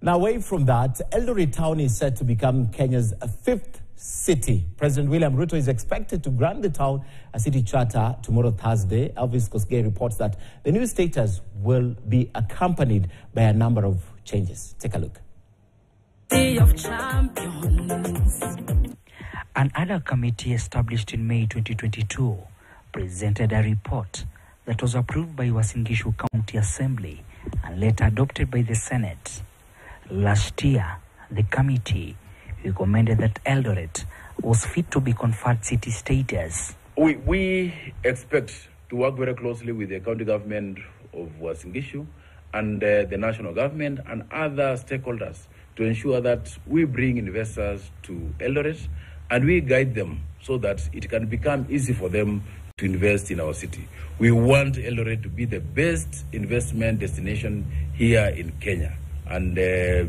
Now, away from that, Eldoret Town is set to become Kenya's fifth city. President William Ruto is expected to grant the town a city charter tomorrow, Thursday. Elvis Kosgei reports that the new status will be accompanied by a number of changes. Take a look. An ad hoc committee established in May 2022 presented a report that was approved by Uasin Gishu County Assembly and later adopted by the Senate. Last year, the committee recommended that Eldoret was fit to be conferred city status. We, we expect to work very closely with the county government of Uasin Gishu and uh, the national government and other stakeholders to ensure that we bring investors to Eldoret and we guide them so that it can become easy for them to invest in our city. We want Eldoret to be the best investment destination here in Kenya and uh,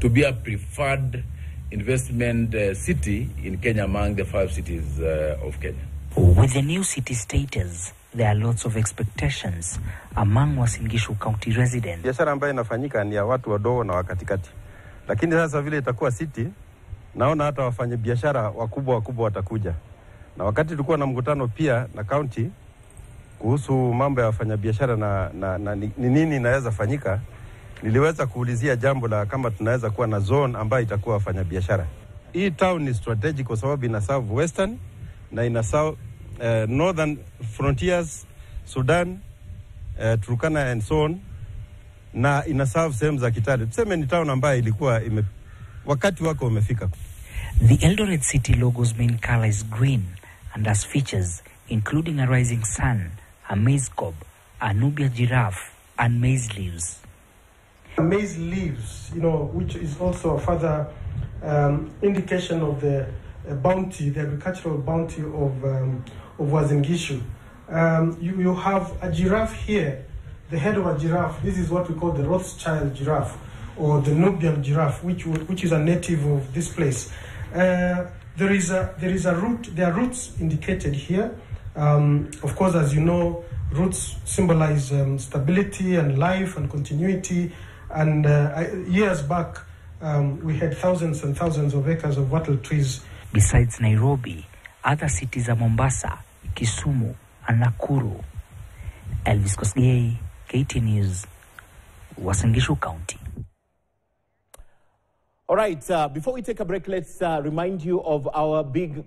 to be a preferred investment uh, city in Kenya among the five cities uh, of Kenya. With the new city status, there are lots of expectations among Uasin Gishu County residents. biashara ambayo inafanyika ni ya watu wadogo na wakatikati, lakini sasa vile itakuwa city, naona hata wafanyabiashara wakubwa wakubwa watakuja, na wakati tulikuwa na mkutano pia na county kuhusu mambo ya wafanyabiashara na, na, na ni ni nini inaweza fanyika, niliweza kuulizia jambo la kama tunaweza kuwa na zone ambayo itakuwa wafanyabiashara. Hii town ni strategic kwa sababu ina serve western na ina serve uh, northern frontiers Sudan, uh, Turkana and so on na ina serve sehemu za Kitale. Tuseme ni town ambayo ilikuwa ime, wakati wako umefika. The Eldoret city logo's main color is green and has features including a rising sun, a maize cob, a Nubia giraffe, and maize leaves. Maize leaves, you know, which is also a further um, indication of the uh, bounty, the agricultural bounty of um, of Uasin Gishu. Um, you, you have a giraffe here, the head of a giraffe. This is what we call the Rothschild giraffe or the Nubian giraffe, which which is a native of this place. Uh, there is a there is a root. There are roots indicated here. Um, of course, as you know, roots symbolize um, stability and life and continuity. And uh, I, years back, um, we had thousands and thousands of acres of wattle trees Besides Nairobi, other cities are Mombasa, Kisumu, and Nakuru. Elvis Kosgei, KTN News, Uasin Gishu County. All right, uh, before we take a break, let's uh, remind you of our big